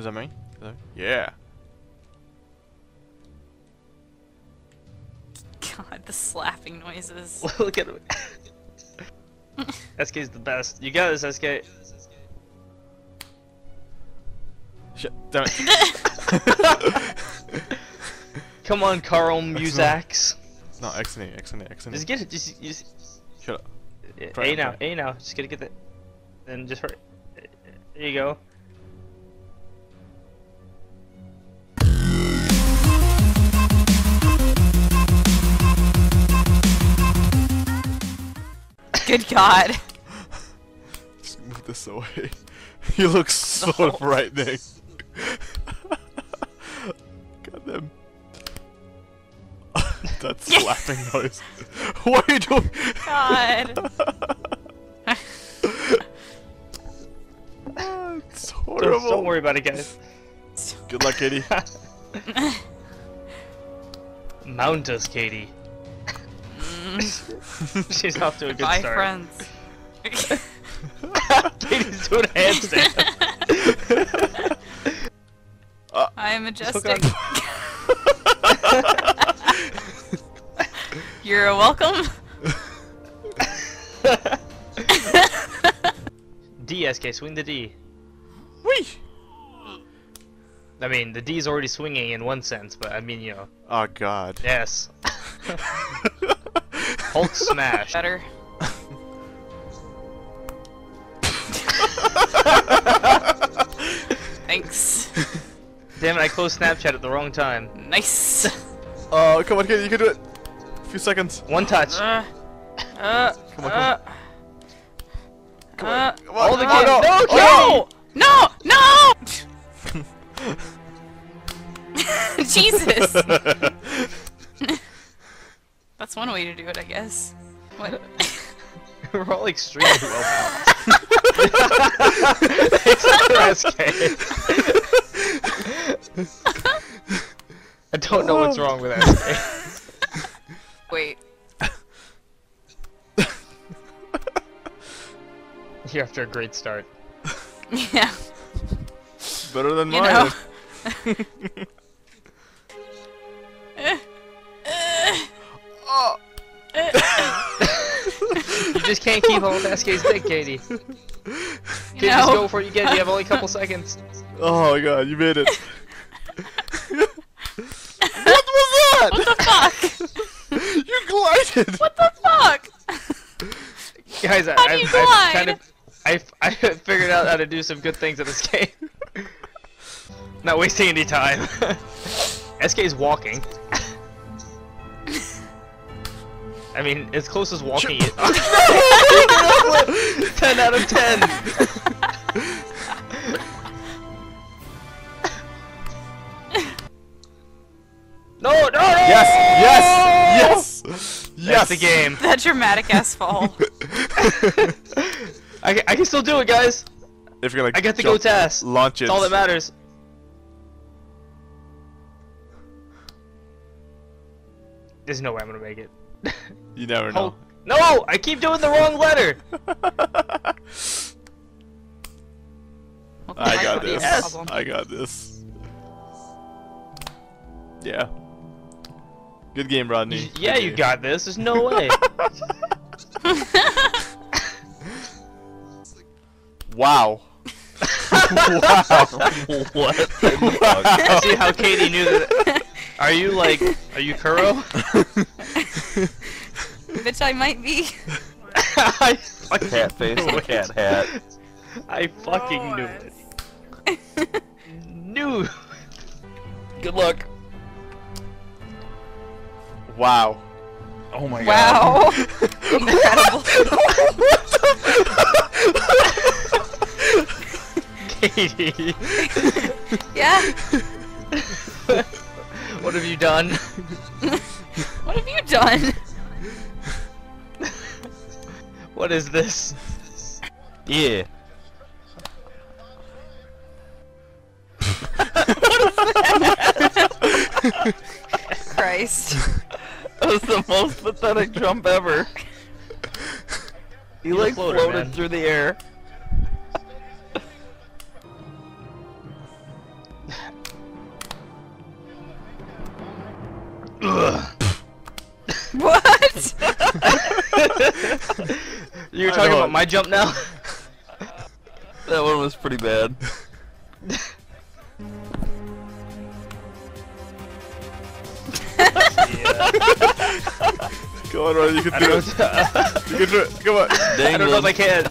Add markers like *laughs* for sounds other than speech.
Is that me? Is that- Yeah. *laughs* God, the slapping noises. *laughs* Look at him. *laughs* SK's the best. You got this, SK. Shit. Damn it. Come on, Carl not- Musax. no, X and A, X and A, X and A. Just get it. Just, just Shut up. A Try it, now. try A now. Just gotta get that. Then just hurry. There you go. Good God. Just move this away. *laughs* he looks so No. frightening. *laughs* God damn. *laughs* that slapping noise. what are you doing? God. It's Don't, horrible. don't worry about it, guys. Good luck, Katie. Mount us, Katie. *laughs* She's off to a good Bye, start. friends. Katie's doing a handstand. *laughs* I am Just majestic. *laughs* You're welcome. D, SK, swing the D. Whee! I mean, the D's already swinging in one sense, but I mean, you know, Oh god. yes. Hulk smash. Better. Thanks. Damn it, I closed Snapchat at the wrong time. Nice. Oh, come on, Katie, you can do it. A few seconds. One touch. Uh, uh, Come on, come uh, Come on. Come all on. the oh, game- no. no, Oh, no! No! No! *laughs* *laughs* Jesus! *laughs* no. That's one way to do it, I guess. What? *laughs* We're all extremely *laughs* well balanced. Except for SK. I don't know what's wrong with oh. SK. Wait. *laughs* You're after a great start. Yeah. Better than You mine. You just can't keep hold of SK's dick, Katie. *laughs* You Katie, just go for it you get. You have only a couple seconds. oh my god, you made it. *laughs* what was that? What the fuck? *laughs* you glided. What the fuck? Guys, I, do I've, you I've kind of, I've, I figured out how to do some good things in this game. Not wasting any time. SK is walking. I mean, as close as walking is. *laughs* *laughs* 10 out of 10! *laughs* no, no, no! Yes, yes, yes, yes. That's the game. that dramatic ass fall. I, ca- I can still do it, guys. If you're gonna I got the go test. launch it. That's all that matters. There's no way I'm gonna make it. *laughs* You never know. Oh, no! I keep doing the wrong letter! *laughs* Well, I got could be a this. Yes. I got this. Yeah. Good game, Rodney. yeah, Good you got this. There's no way. *laughs* Wow. wow. what? See how Katie knew that? Are you like, are you Kuro? *laughs* Bitch, I might be. *laughs* I fucking Cat face knew and it. cat hat. I fucking knew it. *laughs* Knew. Good luck. Wow. Oh my god. Wow. Incredible. Katie, yeah. what have you done? done. *laughs* what is this? Yeah. Christ. that was the most pathetic jump ever. He, like floater, floated man. through the air. *laughs* Ugh. What? *laughs* You were I talking about my jump now? *laughs* That one was pretty bad. *laughs* Come on, Ryan, you can do it. You can do it. Come on. I don't know if I can.